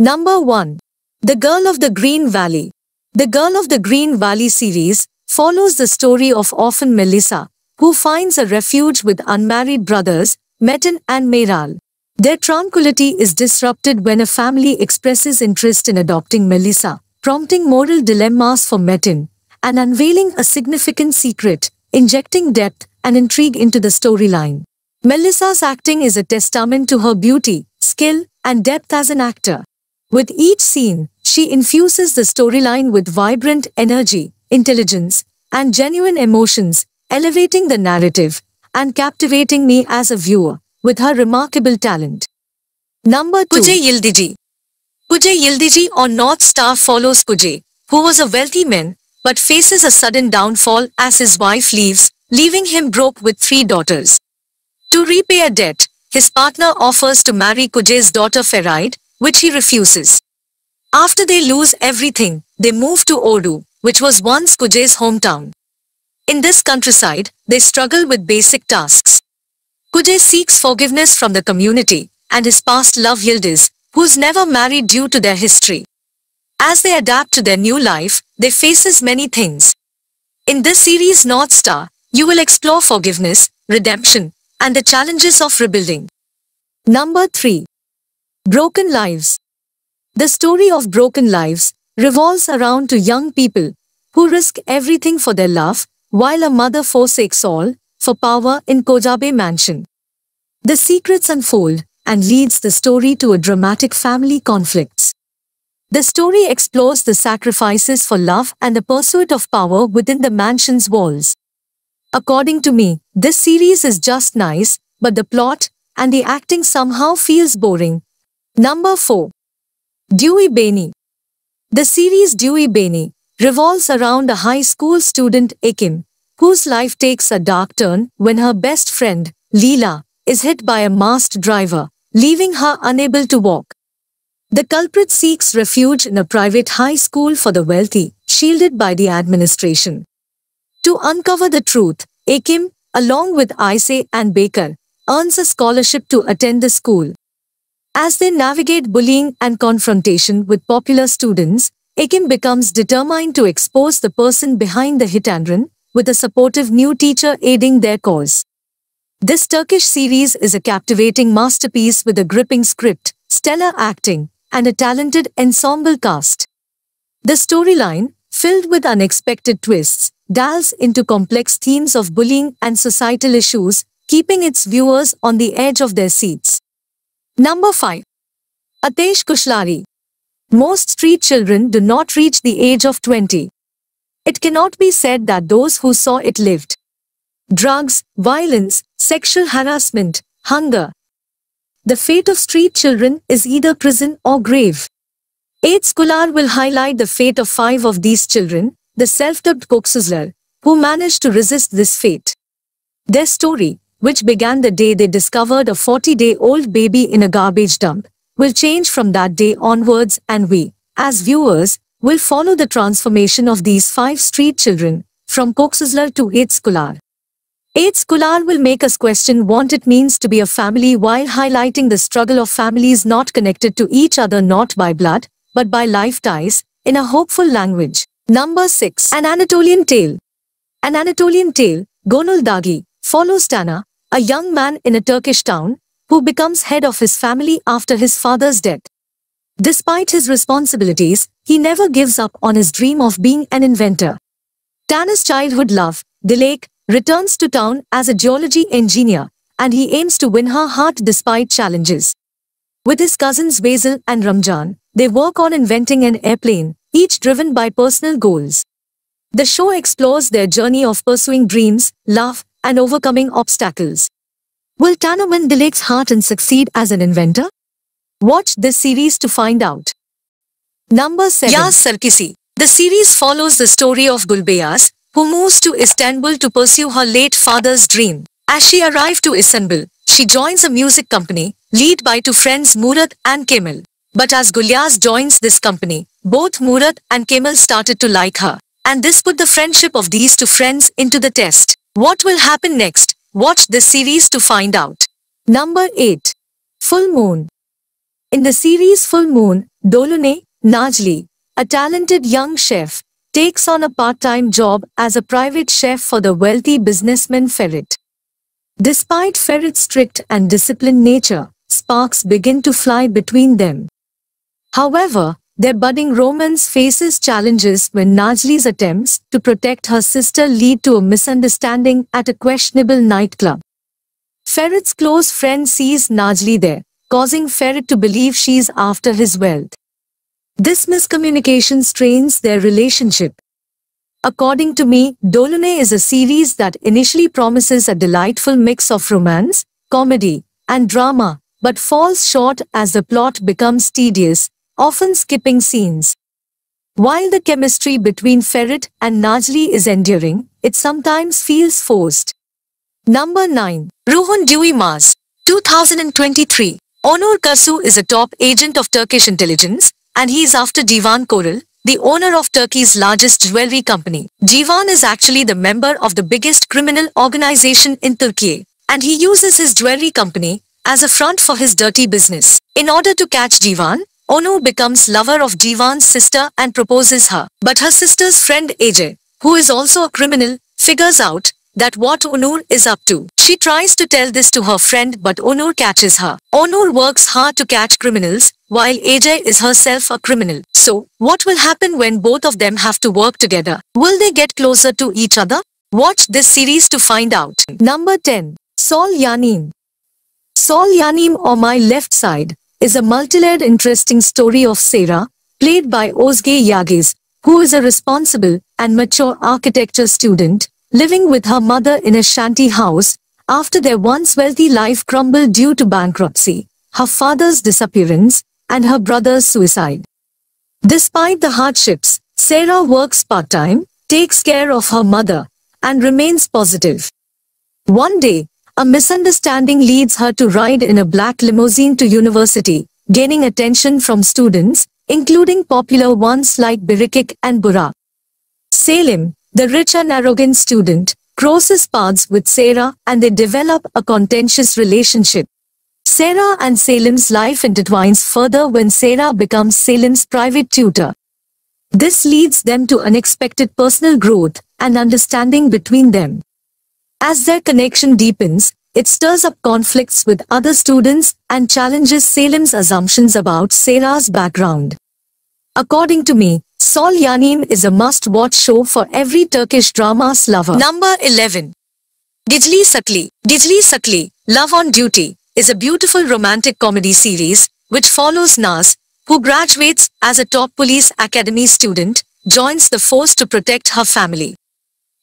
Number 1. The Girl of the Green Valley. The Girl of the Green Valley series follows the story of orphan Melissa, who finds a refuge with unmarried brothers, Metin and Meral. Their tranquility is disrupted when a family expresses interest in adopting Melissa, prompting moral dilemmas for Metin, and unveiling a significant secret, injecting depth and intrigue into the storyline. Melissa's acting is a testament to her beauty, skill, and depth as an actor. With each scene, she infuses the storyline with vibrant energy, intelligence, and genuine emotions, elevating the narrative and captivating me as a viewer with her remarkable talent. Number 2. Kuzey Yildizi Kuzey Yildizi on North Star follows Kuzey, who was a wealthy man, but faces a sudden downfall as his wife leaves, leaving him broke with three daughters. To repay a debt, his partner offers to marry Kujay's daughter Feraid, which he refuses. After they lose everything, they move to Odu, which was once Kujay's hometown. In this countryside, they struggle with basic tasks. Kujay seeks forgiveness from the community, and his past love Yildiz, who's never married due to their history. As they adapt to their new life, they faces many things. In this series North Star, you will explore forgiveness, redemption, and the challenges of rebuilding. Number 3. Broken Lives The story of broken lives revolves around two young people who risk everything for their love while a mother forsakes all for power in Kojabe mansion. The secrets unfold and leads the story to a dramatic family conflicts. The story explores the sacrifices for love and the pursuit of power within the mansion's walls. According to me, this series is just nice, but the plot and the acting somehow feels boring Number 4. Duy Beni. The series Duy Beni revolves around a high school student Akim, whose life takes a dark turn when her best friend, Leela, is hit by a masked driver, leaving her unable to walk. The culprit seeks refuge in a private high school for the wealthy, shielded by the administration. To uncover the truth, Akim, along with Ice and Baker, earns a scholarship to attend the school. As they navigate bullying and confrontation with popular students, Akim becomes determined to expose the person behind the hit and run, with a supportive new teacher aiding their cause. This Turkish series is a captivating masterpiece with a gripping script, stellar acting, and a talented ensemble cast. The storyline, filled with unexpected twists, delves into complex themes of bullying and societal issues, keeping its viewers on the edge of their seats. Number 5. Ates Kuslari. Most street children do not reach the age of 20. It cannot be said that those who saw it lived. Drugs, violence, sexual harassment, hunger. The fate of street children is either prison or grave. Eight Scholar will highlight the fate of five of these children, the self-dubbed Koksuzlar, who managed to resist this fate. Their story, which began the day they discovered a 40-day-old baby in a garbage dump, will change from that day onwards and we, as viewers, will follow the transformation of these five street children, from Koksuzlar to Eight Scholar. Will make us question what it means to be a family while highlighting the struggle of families not connected to each other not by blood, but by life ties, in a hopeful language. Number 6. An Anatolian Tale An Anatolian Tale, Gonul Dagi, follows Tana, a young man in a Turkish town, who becomes head of his family after his father's death. Despite his responsibilities, he never gives up on his dream of being an inventor. Tana's childhood love, Dilek, returns to town as a geology engineer, and he aims to win her heart despite challenges. With his cousins Basil and Ramjan, they work on inventing an airplane, each driven by personal goals. The show explores their journey of pursuing dreams, love, and overcoming obstacles. Will Tana win Dilek's heart and succeed as an inventor? Watch this series to find out. Number 7. Yaz Sarkisi. The series follows the story of Gulbeyaz, who moves to Istanbul to pursue her late father's dream. As she arrived to Istanbul, she joins a music company, led by two friends Murat and Kemal. But as Gulyaz joins this company, both Murat and Kemal started to like her. And this put the friendship of these two friends into the test. What will happen next? Watch this series to find out. Number 8. Full Moon. In the series Full Moon, Dolune, Najli, a talented young chef, takes on a part-time job as a private chef for the wealthy businessman Ferit. Despite Ferit's strict and disciplined nature, sparks begin to fly between them. However, their budding romance faces challenges when Najli's attempts to protect her sister lead to a misunderstanding at a questionable nightclub. Ferit's close friend sees Najli there, causing Ferit to believe she's after his wealth. This miscommunication strains their relationship. According to me, Dolune is a series that initially promises a delightful mix of romance, comedy, and drama, but falls short as the plot becomes tedious, often skipping scenes. While the chemistry between Ferit and Najli is enduring, it sometimes feels forced. Number 9. Ruhun Duymaz, 2023. Onur Karsu is a top agent of Turkish intelligence, and he is after Divan Koral, the owner of Turkey's largest jewelry company. Divan is actually the member of the biggest criminal organization in Turkey, and he uses his jewelry company as a front for his dirty business. In order to catch Divan, Onu becomes lover of Jivan's sister and proposes her. But her sister's friend Ajay, who is also a criminal, figures out that what Onur is up to. She tries to tell this to her friend but Onur catches her. Onur works hard to catch criminals, while Ajay is herself a criminal. So, what will happen when both of them have to work together? Will they get closer to each other? Watch this series to find out. Number 10. Sol Yanim. Sol Yanim or My Left Side is a multi-layered interesting story of Sarah, played by Ozge Yagiz, who is a responsible and mature architecture student, living with her mother in a shanty house, after their once wealthy life crumbled due to bankruptcy, her father's disappearance, and her brother's suicide. Despite the hardships, Sarah works part-time, takes care of her mother, and remains positive. One day, a misunderstanding leads her to ride in a black limousine to university, gaining attention from students, including popular ones like Birikik and Burak. Salim, the rich and arrogant student, crosses paths with Sarah and they develop a contentious relationship. Sarah and Salim's life intertwines further when Sarah becomes Salim's private tutor. This leads them to unexpected personal growth and understanding between them. As their connection deepens, it stirs up conflicts with other students and challenges Salim's assumptions about Sarah's background. According to me, Sol Yanim is a must-watch show for every Turkish drama's lover. Number 11. Gizli Sakli. Gizli Sakli, Love on Duty, is a beautiful romantic comedy series which follows Naz, who graduates as a top police academy student, joins the force to protect her family.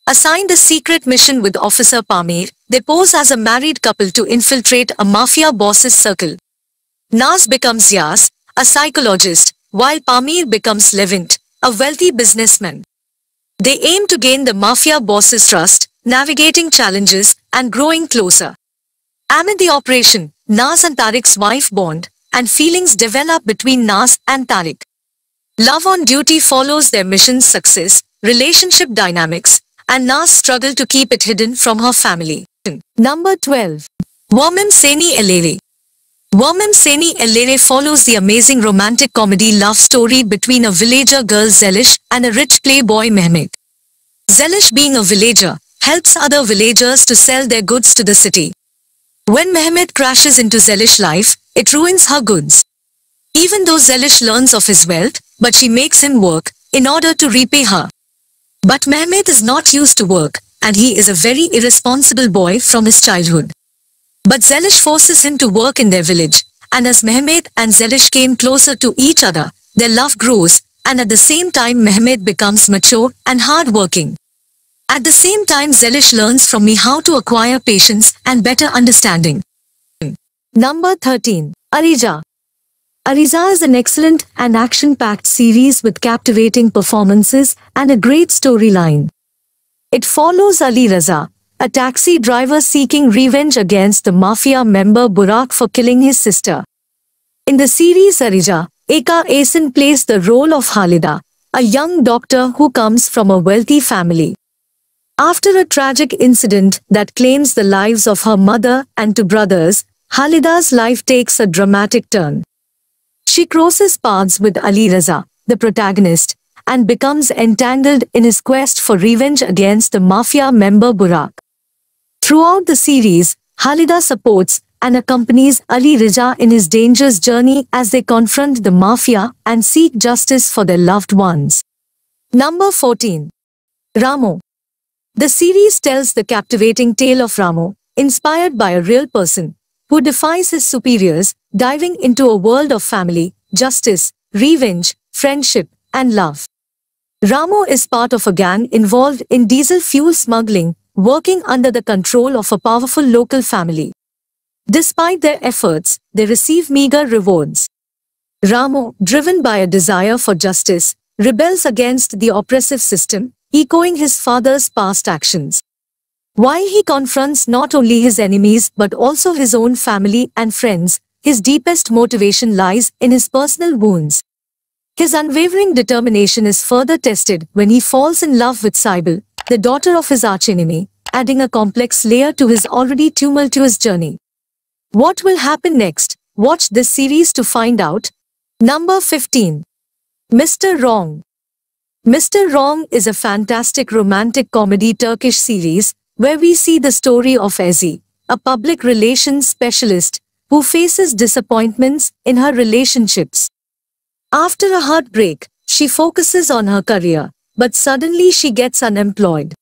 Assigned a secret mission with Officer Pamir, they pose as a married couple to infiltrate a mafia boss's circle. Naz becomes Yas, a psychologist, while Pamir becomes Levent, a wealthy businessman. They aim to gain the mafia boss's trust, navigating challenges and growing closer. Amid the operation, Naz and Tariq's wife bond, and feelings develop between Naz and Tariq. Love on duty follows their mission's success, relationship dynamics, and Naz struggle to keep it hidden from her family. Number 12. Vermem Seni Ellere Vermem Seni Ellere follows the amazing romantic comedy love story between a villager girl Zelish and a rich playboy Mehmet. Zelish being a villager, helps other villagers to sell their goods to the city. When Mehmet crashes into Zelish's life, it ruins her goods. Even though Zelish learns of his wealth, but she makes him work, in order to repay her. But Mehmet is not used to work, and he is a very irresponsible boy from his childhood. But Zelish forces him to work in their village, and as Mehmet and Zelish came closer to each other, their love grows, and at the same time Mehmet becomes mature and hardworking. At the same time Zelish learns from me how to acquire patience and better understanding. Number 13. Ariza Ariza is an excellent and action-packed series with captivating performances and a great storyline. It follows Ali Raza, a taxi driver seeking revenge against the mafia member Burak for killing his sister. In the series Ariza, Eka Asin plays the role of Halida, a young doctor who comes from a wealthy family. After a tragic incident that claims the lives of her mother and two brothers, Halida's life takes a dramatic turn. She crosses paths with Ali Raza, the protagonist, and becomes entangled in his quest for revenge against the mafia member Burak. Throughout the series, Halida supports and accompanies Ali Raza in his dangerous journey as they confront the mafia and seek justice for their loved ones. Number 14. Ramo. The series tells the captivating tale of Ramo, inspired by a real person, who defies his superiors, diving into a world of family, justice, revenge, friendship, and love. Ramo is part of a gang involved in diesel fuel smuggling, working under the control of a powerful local family. Despite their efforts, they receive meager rewards. Ramo, driven by a desire for justice, rebels against the oppressive system, echoing his father's past actions. While he confronts not only his enemies but also his own family and friends, his deepest motivation lies in his personal wounds. His unwavering determination is further tested when he falls in love with Sibel, the daughter of his archenemy, adding a complex layer to his already tumultuous journey. What will happen next? Watch this series to find out. Number 15. Mr. Wrong. Mr. Wrong is a fantastic romantic comedy Turkish series where we see the story of Ezi, a public relations specialist who faces disappointments in her relationships. After a heartbreak, she focuses on her career, but suddenly she gets unemployed.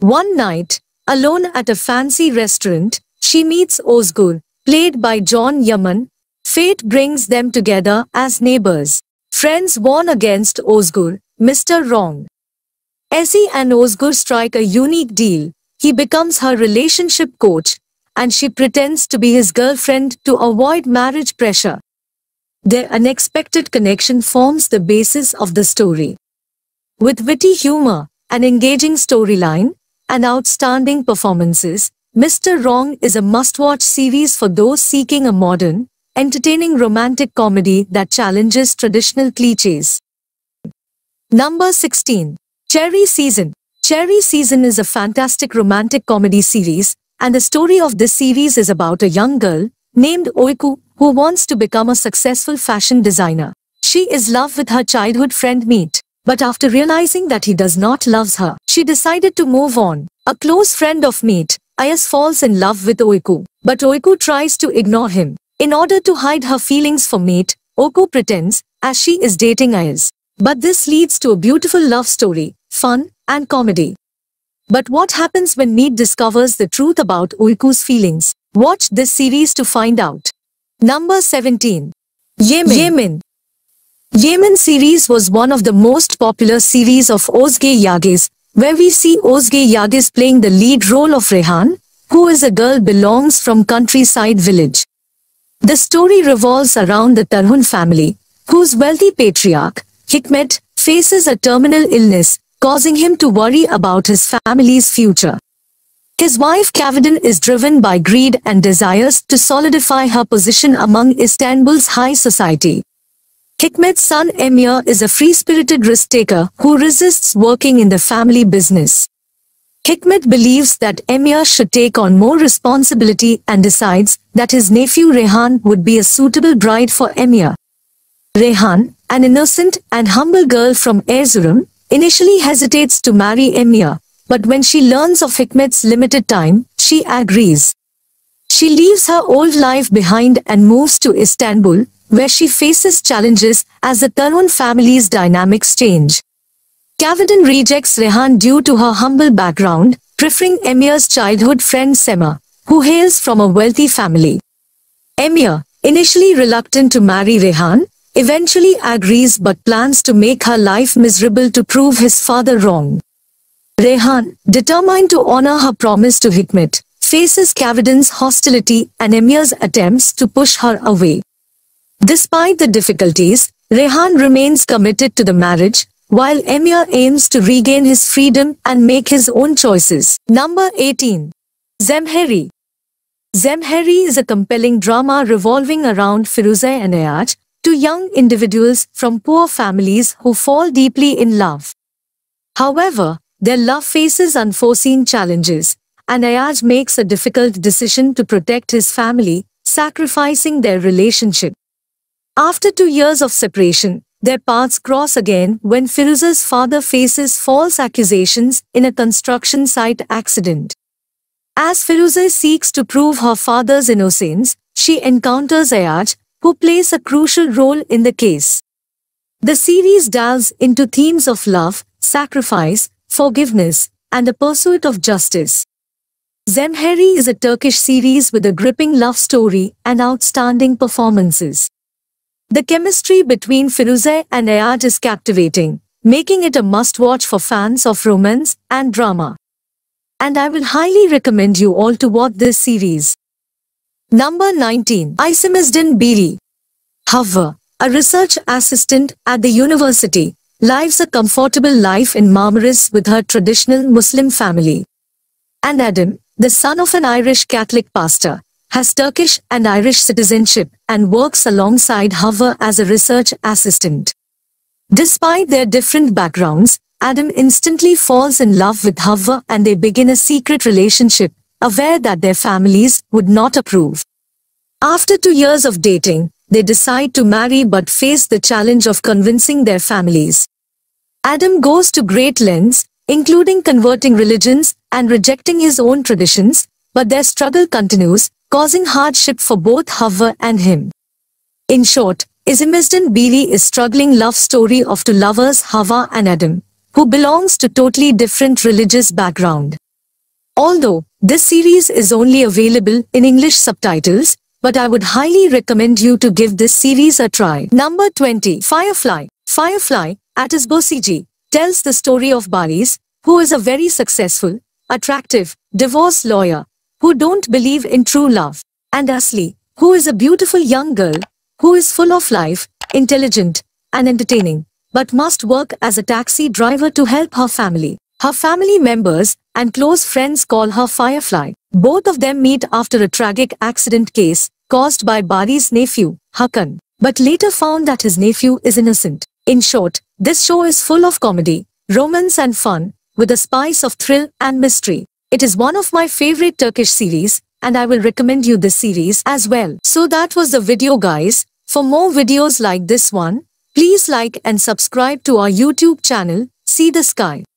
One night, alone at a fancy restaurant, she meets Ozgur, played by Can Yaman, fate brings them together as neighbors. Friends warn against Ozgur, Mr. Wrong. Ezi and Ozgur strike a unique deal. He becomes her relationship coach, and she pretends to be his girlfriend to avoid marriage pressure. Their unexpected connection forms the basis of the story. With witty humor, an engaging storyline, and outstanding performances, Mr. Wrong is a must-watch series for those seeking a modern, entertaining romantic comedy that challenges traditional cliches. Number 16. Cherry Season. Cherry Season is a fantastic romantic comedy series, and the story of this series is about a young girl, named Oiku, who wants to become a successful fashion designer. She is in love with her childhood friend Meet, but after realizing that he does not loves her, she decided to move on. A close friend of Meet, Ayas falls in love with Oiku, but Oiku tries to ignore him. In order to hide her feelings for Meet, Oiku pretends, as she is dating Ayas. But this leads to a beautiful love story, fun, and comedy. But what happens when Meet discovers the truth about Oiku's feelings? Watch this series to find out. Number 17. Yemin. Yemin. Yemin series was one of the most popular series of Ozge Yagiz, where we see Ozge Yagiz playing the lead role of Rehan, who is a girl belongs from countryside village. The story revolves around the Tarhun family, whose wealthy patriarch, Hikmet, faces a terminal illness, causing him to worry about his family's future. His wife Kavadin is driven by greed and desires to solidify her position among Istanbul's high society. Hikmet's son Emir is a free-spirited risk-taker who resists working in the family business. Hikmet believes that Emir should take on more responsibility and decides that his nephew Rehan would be a suitable bride for Emir. Rehan, an innocent and humble girl from Erzurum, initially hesitates to marry Emir, but when she learns of Hikmet's limited time, she agrees. She leaves her old life behind and moves to Istanbul, where she faces challenges as the Tarhun family's dynamics change. Kavadin rejects Rehan due to her humble background, preferring Emir's childhood friend Sema, who hails from a wealthy family. Emir, initially reluctant to marry Rehan, eventually agrees but plans to make her life miserable to prove his father wrong. Rehan, determined to honor her promise to Hikmet, faces Kavadin's hostility and Emir's attempts to push her away. Despite the difficulties, Rehan remains committed to the marriage, while Emir aims to regain his freedom and make his own choices. Number 18. Zemheri. Zemheri is a compelling drama revolving around Firuze and Ayaj, two young individuals from poor families who fall deeply in love. However, their love faces unforeseen challenges, and Ayaj makes a difficult decision to protect his family, sacrificing their relationship. After two years of separation, their paths cross again when Firuza's father faces false accusations in a construction site accident. As Firuza seeks to prove her father's innocence, she encounters Ayaj, who plays a crucial role in the case. The series delves into themes of love, sacrifice, forgiveness, and the pursuit of justice. Zemheri is a Turkish series with a gripping love story and outstanding performances. The chemistry between Firuze and Ayaj is captivating, making it a must-watch for fans of romance and drama. And I will highly recommend you all to watch this series. Number 19. Icimizden Biri. Havva, a research assistant at the university, lives a comfortable life in Marmaris with her traditional Muslim family. And Adam, the son of an Irish Catholic pastor, has Turkish and Irish citizenship and works alongside Havva as a research assistant. Despite their different backgrounds, Adam instantly falls in love with Havva and they begin a secret relationship, aware that their families would not approve. After two years of dating, they decide to marry but face the challenge of convincing their families. Adam goes to great lengths, including converting religions and rejecting his own traditions, but their struggle continues, causing hardship for both Havva and him. In short, Icimizden Biri is struggling love story of two lovers Havva and Adam, who belongs to totally different religious background. Although, this series is only available in English subtitles, but I would highly recommend you to give this series a try. Number 20. Firefly. Firefly, Ates Bocegi, tells the story of Baris, who is a very successful, attractive, divorce lawyer, who don't believe in true love, and Asli, who is a beautiful young girl, who is full of life, intelligent, and entertaining, but must work as a taxi driver to help her family. Her family members and close friends call her Firefly. Both of them meet after a tragic accident case caused by Bari's nephew, Hakan, but later found that his nephew is innocent. In short, this show is full of comedy, romance and fun, with a spice of thrill and mystery. It is one of my favorite Turkish series and I will recommend you this series as well. So that was the video guys. For more videos like this one, please like and subscribe to our YouTube channel, See the Sky.